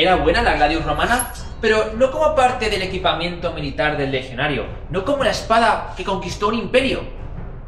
Era buena la Gladius romana, pero no como parte del equipamiento militar del legionario, no como la espada que conquistó un imperio,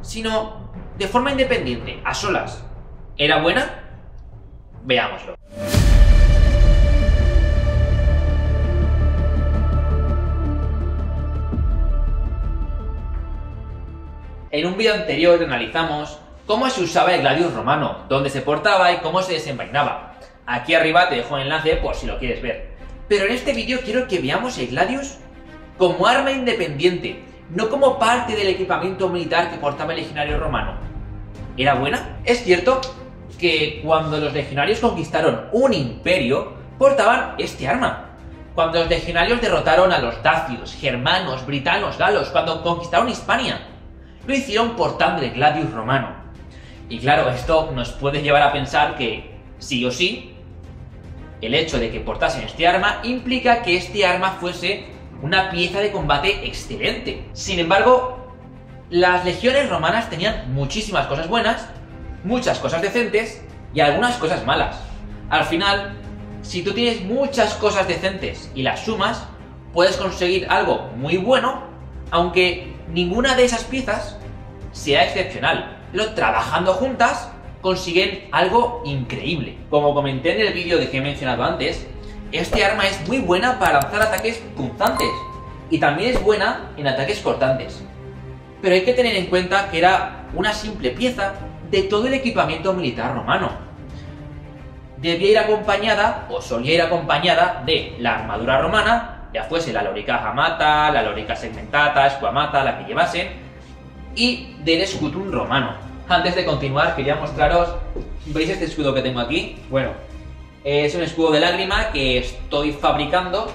sino de forma independiente, a solas. ¿Era buena? Veámoslo. En un vídeo anterior analizamos cómo se usaba el gladius romano, dónde se portaba y cómo se desenvainaba. Aquí arriba te dejo el enlace por si lo quieres ver. Pero en este vídeo quiero que veamos el gladius como arma independiente, no como parte del equipamiento militar que portaba el legionario romano. ¿Era buena? Es cierto que cuando los legionarios conquistaron un imperio, portaban este arma. Cuando los legionarios derrotaron a los dacios, germanos, britanos, galos, cuando conquistaron Hispania, lo hicieron portando el gladius romano. Y claro, esto nos puede llevar a pensar que, sí o sí, el hecho de que portasen este arma implica que este arma fuese una pieza de combate excelente. Sin embargo, las legiones romanas tenían muchísimas cosas buenas, muchas cosas decentes y algunas cosas malas. Al final, si tú tienes muchas cosas decentes y las sumas, puedes conseguir algo muy bueno, aunque ninguna de esas piezas sea excepcional. Pero trabajando juntas consiguen algo increíble. Como comenté en el vídeo de que he mencionado antes, este arma es muy buena para lanzar ataques punzantes y también es buena en ataques cortantes. Pero hay que tener en cuenta que era una simple pieza de todo el equipamiento militar romano. Debía ir acompañada, o solía ir acompañada, de la armadura romana, ya fuese la lorica jamata, la lorica segmentata, esquamata, la que llevasen, y del escutum romano. Antes de continuar, quería mostraros, ¿veis este escudo que tengo aquí? Bueno, es un escudo de lágrima que estoy fabricando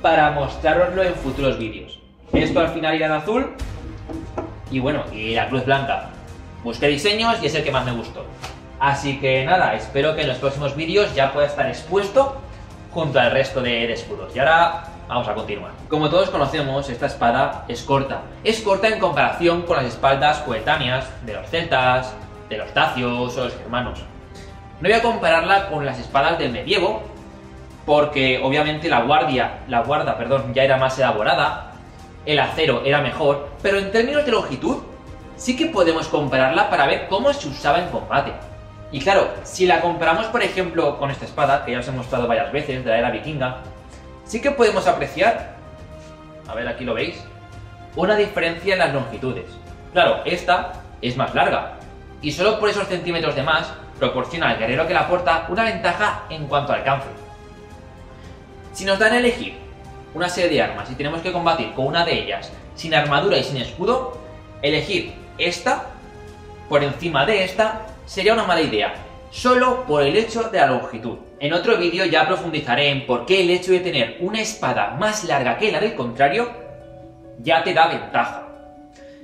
para mostraroslo en futuros vídeos. Esto al final irá en azul, y bueno, y la cruz blanca. Busqué diseños y es el que más me gustó. Así que nada, espero que en los próximos vídeos ya pueda estar expuesto junto al resto de, escudos. Y ahora vamos a continuar. Como todos conocemos, esta espada es corta. Es corta en comparación con las espaldas coetáneas de los celtas, de los dacios o los germanos. No voy a compararla con las espadas del medievo, porque obviamente la guardia, la guarda, perdón, ya era más elaborada, el acero era mejor, pero en términos de longitud, sí que podemos compararla para ver cómo se usaba en combate. Y claro, si la comparamos por ejemplo con esta espada, que ya os he mostrado varias veces, de la era vikinga, sí que podemos apreciar, a ver aquí lo veis, una diferencia en las longitudes. Claro, esta es más larga, y solo por esos centímetros de más proporciona al guerrero que la porta una ventaja en cuanto al alcance. Si nos dan a elegir una serie de armas y tenemos que combatir con una de ellas sin armadura y sin escudo, elegir esta por encima de esta sería una mala idea, solo por el hecho de la longitud. En otro vídeo ya profundizaré en por qué el hecho de tener una espada más larga que la del contrario ya te da ventaja.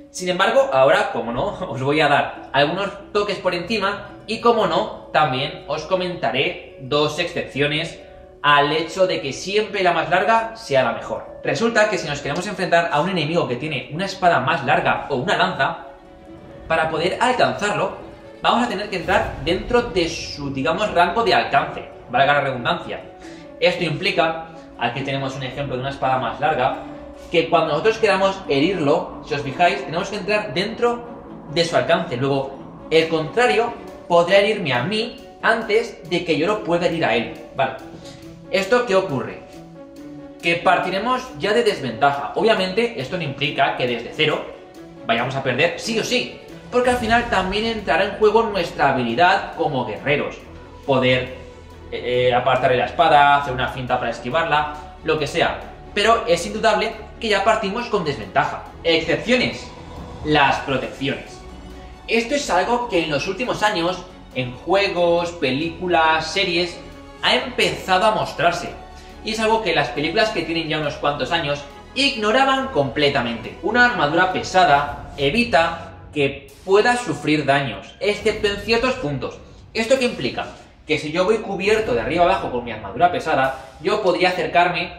Sin embargo, ahora, como no, os voy a dar algunos toques por encima y como no, también os comentaré dos excepciones al hecho de que siempre la más larga sea la mejor. Resulta que si nos queremos enfrentar a un enemigo que tiene una espada más larga o una lanza, para poder alcanzarlo, vamos a tener que entrar dentro de su, digamos, rango de alcance, valga la redundancia. Esto implica, aquí tenemos un ejemplo de una espada más larga, que cuando nosotros queramos herirlo, si os fijáis, tenemos que entrar dentro de su alcance. Luego, el contrario podrá herirme a mí antes de que yo lo pueda herir a él. Vale. ¿Esto qué ocurre? Que partiremos ya de desventaja. Obviamente, esto no implica que desde cero vayamos a perder sí o sí. Porque al final también entrará en juego nuestra habilidad como guerreros. Poder eh, apartarle la espada, hacer una cinta para esquivarla, lo que sea. Pero es indudable que ya partimos con desventaja. Excepciones. Las protecciones. Esto es algo que en los últimos años, en juegos, películas, series, ha empezado a mostrarse. Y es algo que las películas que tienen ya unos cuantos años ignoraban completamente. Una armadura pesada evita que pueda sufrir daños, excepto en ciertos puntos. ¿Esto qué implica? Que si yo voy cubierto de arriba abajo con mi armadura pesada, yo podría acercarme,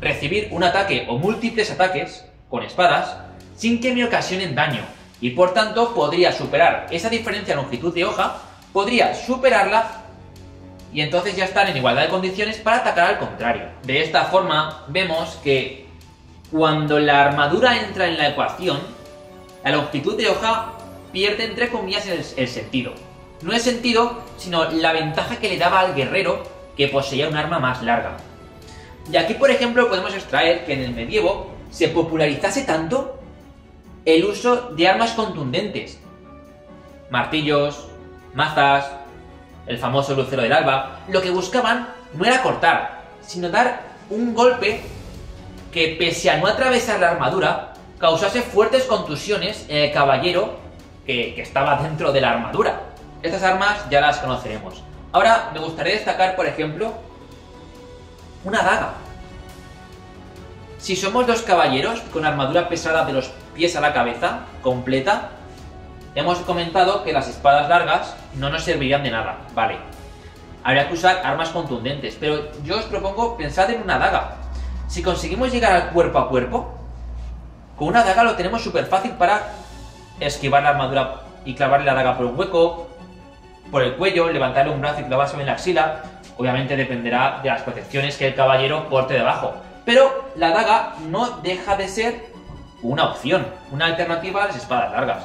recibir un ataque o múltiples ataques con espadas sin que me ocasionen daño. Y por tanto podría superar esa diferencia de longitud de hoja, podría superarla y entonces ya están en igualdad de condiciones para atacar al contrario. De esta forma vemos que cuando la armadura entra en la ecuación, la longitud de hoja pierde entre comillas el, el sentido. No es sentido, sino la ventaja que le daba al guerrero que poseía un arma más larga. Y aquí, por ejemplo, podemos extraer que en el medievo se popularizase tanto el uso de armas contundentes. Martillos, mazas, el famoso lucero del alba. Lo que buscaban no era cortar, sino dar un golpe que, pese a no atravesar la armadura, causase fuertes contusiones en el caballero que, que estaba dentro de la armadura. Estas armas ya las conoceremos. Ahora me gustaría destacar, por ejemplo, una daga. Si somos dos caballeros con armadura pesada de los pies a la cabeza, completa, hemos comentado que las espadas largas no nos servirían de nada, vale. Habría que usar armas contundentes, pero yo os propongo pensar en una daga. Si conseguimos llegar al cuerpo a cuerpo, con una daga lo tenemos súper fácil para esquivar la armadura y clavarle la daga por un hueco, por el cuello, levantarle un brazo y clavarse en la axila. Obviamente dependerá de las protecciones que el caballero porte debajo. Pero la daga no deja de ser una opción, una alternativa a las espadas largas.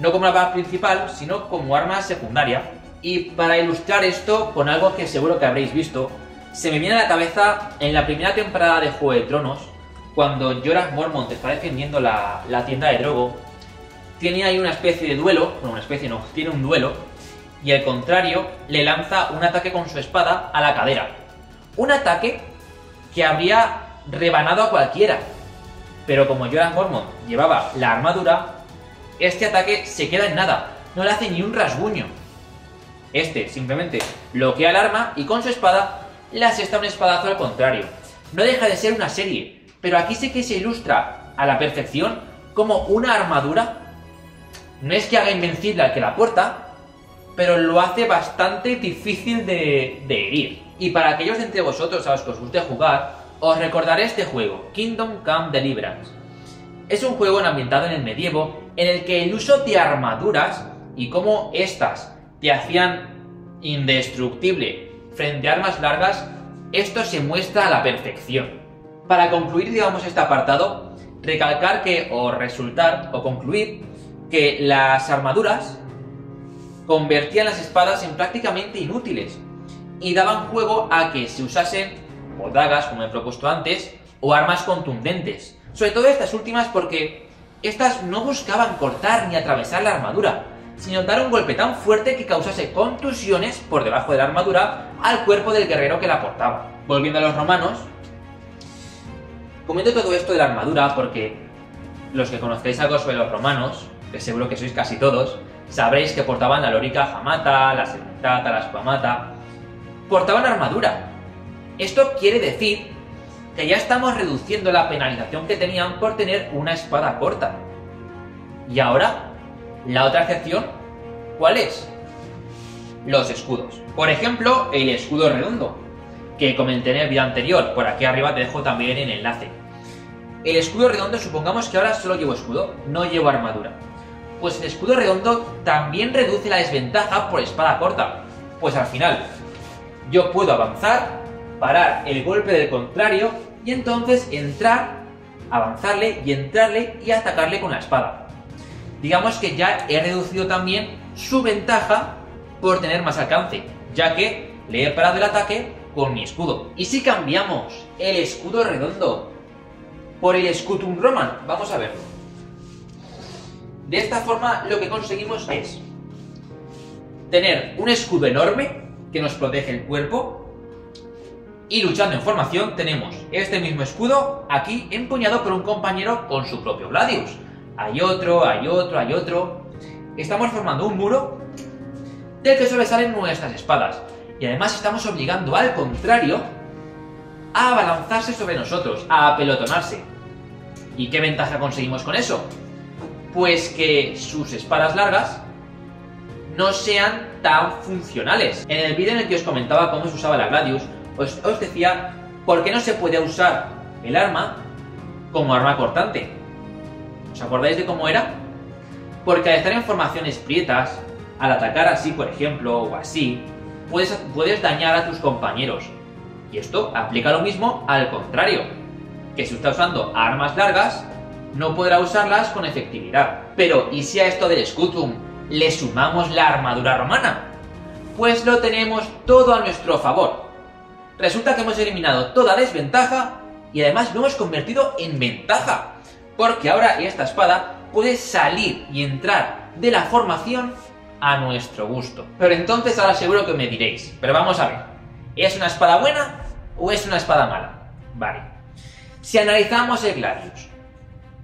No como arma principal, sino como arma secundaria. Y para ilustrar esto con algo que seguro que habréis visto, se me viene a la cabeza en la primera temporada de Juego de Tronos, cuando Jorah Mormont está defendiendo la, tienda de Drogo, tiene ahí una especie de duelo, bueno, una especie no, tiene un duelo, y al contrario, le lanza un ataque con su espada a la cadera. Un ataque que habría rebanado a cualquiera. Pero como Jorah Mormont llevaba la armadura, este ataque se queda en nada, no le hace ni un rasguño. Este simplemente bloquea el arma y con su espada le asesta un espadazo al contrario. No deja de ser una serie, pero aquí sí que se ilustra a la perfección como una armadura no es que haga invencible al que la porta, pero lo hace bastante difícil de, herir. Y para aquellos de entre vosotros a los que os guste jugar, os recordaré este juego, Kingdom Come Deliverance. Es un juego ambientado en el medievo en el que el uso de armaduras y cómo éstas te hacían indestructible frente a armas largas, esto se muestra a la perfección. Para concluir, digamos, este apartado, recalcar que, o resultar, o concluir, que las armaduras convertían las espadas en prácticamente inútiles y daban juego a que se usasen o dagas, como he propuesto antes, o armas contundentes. Sobre todo estas últimas porque estas no buscaban cortar ni atravesar la armadura, sino dar un golpe tan fuerte que causase contusiones por debajo de la armadura al cuerpo del guerrero que la portaba. Volviendo a los romanos, comento todo esto de la armadura porque los que conozcáis algo sobre los romanos, que seguro que sois casi todos, sabréis que portaban la lórica jamata, la sementata, la squamata. Portaban armadura. Esto quiere decir que ya estamos reduciendo la penalización que tenían por tener una espada corta. Y ahora, la otra excepción, ¿cuál es? Los escudos. Por ejemplo, el escudo redondo, que comenté en el vídeo anterior, por aquí arriba te dejo también el enlace. El escudo redondo, supongamos que ahora solo llevo escudo, no llevo armadura. Pues el escudo redondo también reduce la desventaja por espada corta. Pues al final, yo puedo avanzar, parar el golpe del contrario y entonces entrar, avanzarle y entrarle y atacarle con la espada. Digamos que ya he reducido también su ventaja por tener más alcance, ya que le he parado el ataque con mi escudo. Y si cambiamos el escudo redondo por el Scutum Roman, vamos a verlo. De esta forma lo que conseguimos es tener un escudo enorme que nos protege el cuerpo y luchando en formación tenemos este mismo escudo aquí empuñado por un compañero con su propio Gladius. Hay otro, hay otro, hay otro. Estamos formando un muro del que sobresalen nuestras espadas. Y además estamos obligando al contrario a abalanzarse sobre nosotros, a apelotonarse. ¿Y qué ventaja conseguimos con eso? Pues que sus espadas largas no sean tan funcionales. En el vídeo en el que os comentaba cómo se usaba la Gladius, os, os decía por qué no se puede usar el arma como arma cortante. ¿Os acordáis de cómo era? Porque al estar en formaciones prietas, al atacar así, por ejemplo, o así, puedes, puedes dañar a tus compañeros. Y esto aplica lo mismo al contrario, que si está usando armas largas, no podrá usarlas con efectividad. Pero, ¿y si a esto del Scutum le sumamos la armadura romana? Pues lo tenemos todo a nuestro favor. Resulta que hemos eliminado toda desventaja y además lo hemos convertido en ventaja. Porque ahora esta espada puede salir y entrar de la formación a nuestro gusto. Pero entonces ahora seguro que me diréis, pero vamos a ver, ¿es una espada buena o es una espada mala? Vale. Si analizamos el Gladius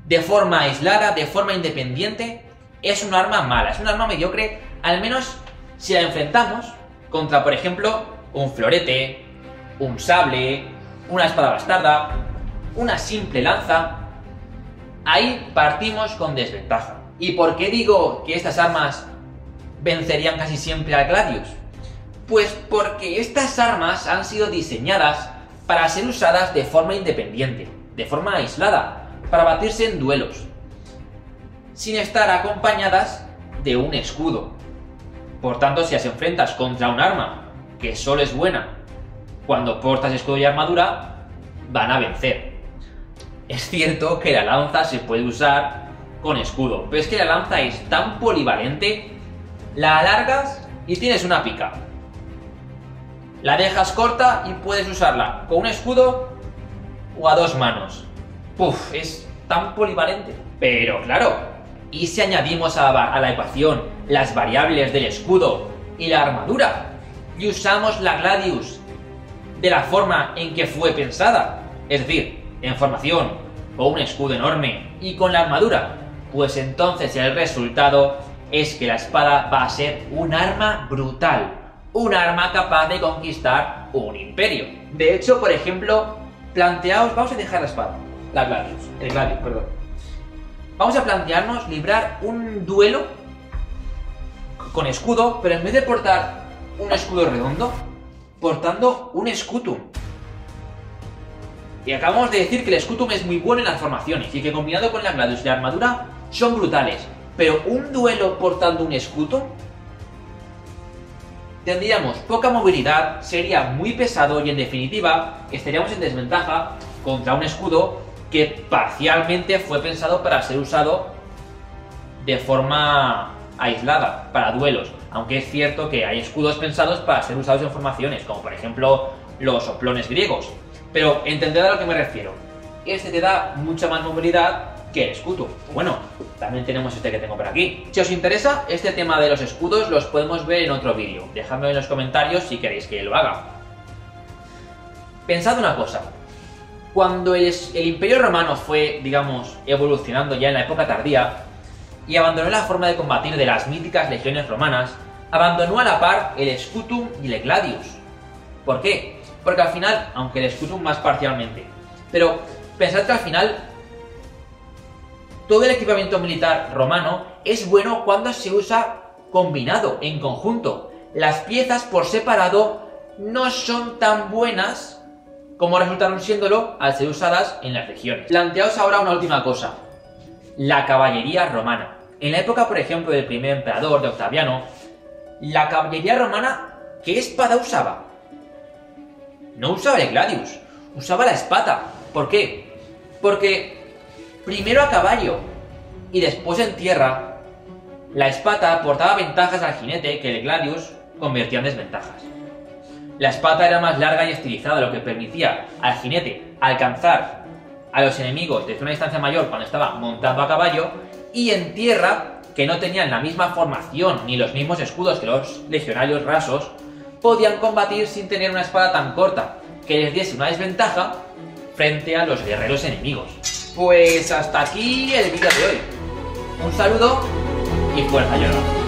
de forma aislada, de forma independiente, es un arma mala, es un arma mediocre, al menos si la enfrentamos contra, por ejemplo, un florete, un sable, una espada bastarda, una simple lanza, ahí partimos con desventaja. ¿Y por qué digo que estas armas vencerían casi siempre a Gladius? Pues porque estas armas han sido diseñadas para ser usadas de forma independiente, de forma aislada, para batirse en duelos, sin estar acompañadas de un escudo. Por tanto, si las enfrentas contra un arma que solo es buena cuando portas escudo y armadura, van a vencer. Es cierto que la lanza se puede usar con escudo, pero es que la lanza es tan polivalente, la alargas y tienes una pica. La dejas corta y puedes usarla con un escudo o a dos manos. Puf, es tan polivalente. Pero claro, ¿y si añadimos a la, ecuación las variables del escudo y la armadura? Y usamos la Gladius de la forma en que fue pensada. Es decir, en formación, con un escudo enorme y con la armadura. Pues entonces el resultado es que la espada va a ser un arma brutal. Un arma capaz de conquistar un imperio. De hecho, por ejemplo, planteaos, vamos a dejar la espada, la Gladius, el Gladius, perdón. Vamos a plantearnos librar un duelo con escudo, pero en vez de portar un escudo redondo, portando un Scutum. Y acabamos de decir que el Scutum es muy bueno en las formaciones y que combinado con la Gladius y la armadura son brutales. Pero un duelo portando un Scutum tendríamos poca movilidad, sería muy pesado y en definitiva estaríamos en desventaja contra un escudo que parcialmente fue pensado para ser usado de forma aislada, para duelos. Aunque es cierto que hay escudos pensados para ser usados en formaciones, como por ejemplo los soplones griegos. Pero entended a lo que me refiero. Este te da mucha más movilidad que el escudo. Bueno, también tenemos este que tengo por aquí. Si os interesa este tema de los escudos, los podemos ver en otro vídeo. Dejadme en los comentarios si queréis que lo haga. Pensad una cosa. Cuando el, el Imperio Romano fue, digamos, evolucionando ya en la época tardía, y abandonó la forma de combatir de las míticas legiones romanas, abandonó a la par el Scutum y el Gladius. ¿Por qué? Porque al final, aunque el Scutum más parcialmente, pero pensad que al final todo el equipamiento militar romano es bueno cuando se usa combinado, en conjunto. Las piezas por separado no son tan buenas como resultaron siéndolo al ser usadas en las legiones. Planteaos ahora una última cosa. La caballería romana. En la época, por ejemplo, del primer emperador, de Octaviano, la caballería romana, ¿qué espada usaba? No usaba el gladius, usaba la espada. ¿Por qué? Porque primero a caballo y después en tierra, la espada aportaba ventajas al jinete que el gladius convertía en desventajas. La espada era más larga y estilizada, lo que permitía al jinete alcanzar a los enemigos desde una distancia mayor cuando estaba montando a caballo y en tierra, que no tenían la misma formación ni los mismos escudos que los legionarios rasos, podían combatir sin tener una espada tan corta, que les diese una desventaja frente a los guerreros enemigos. Pues hasta aquí el vídeo de hoy. Un saludo y fuerza llorona.